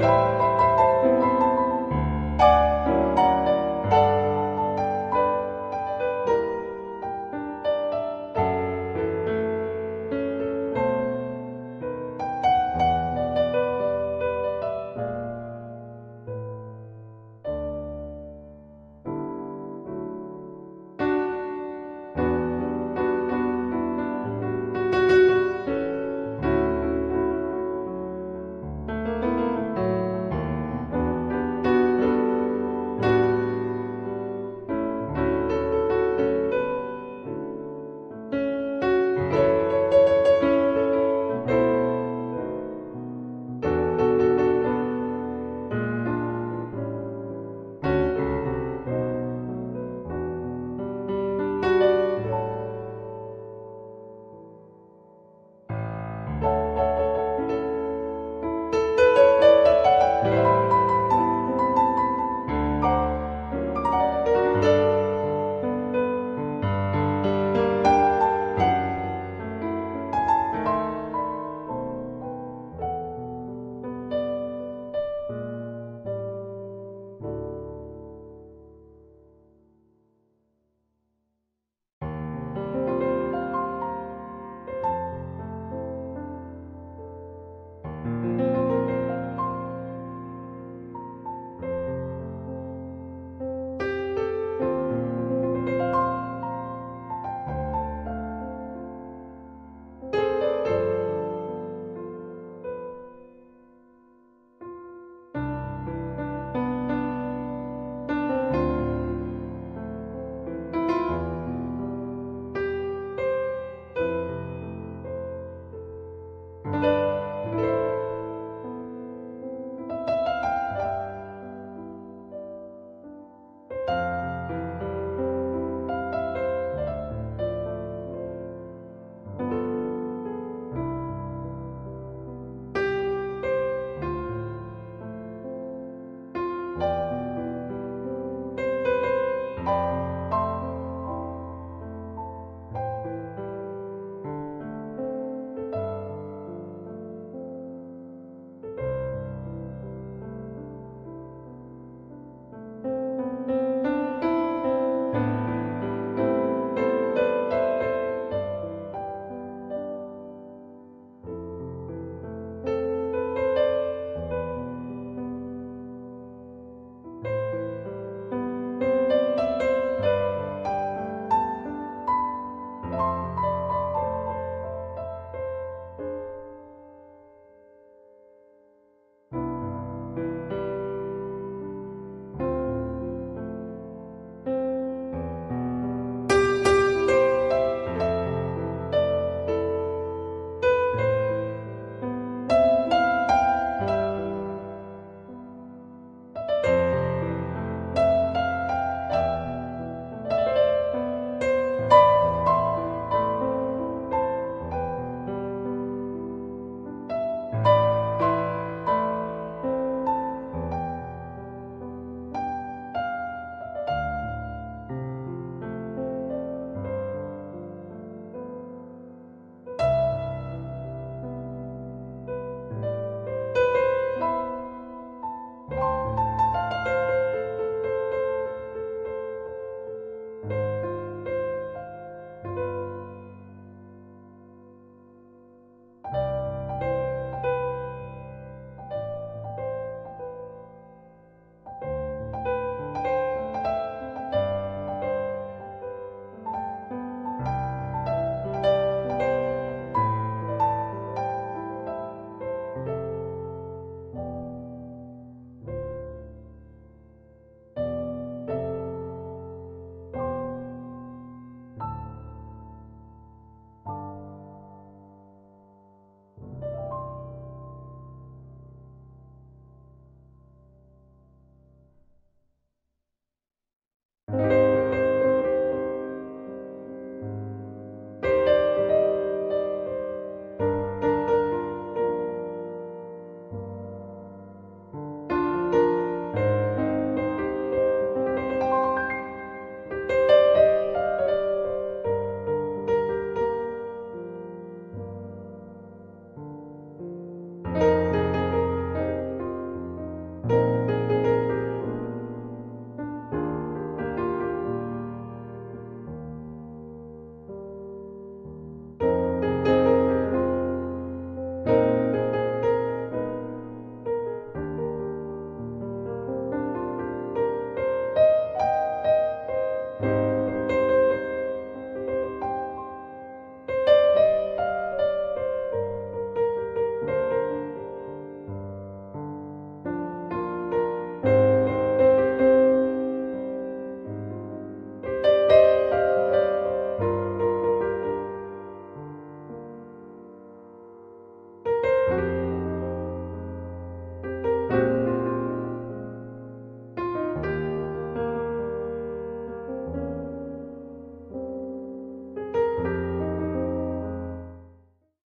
Bye.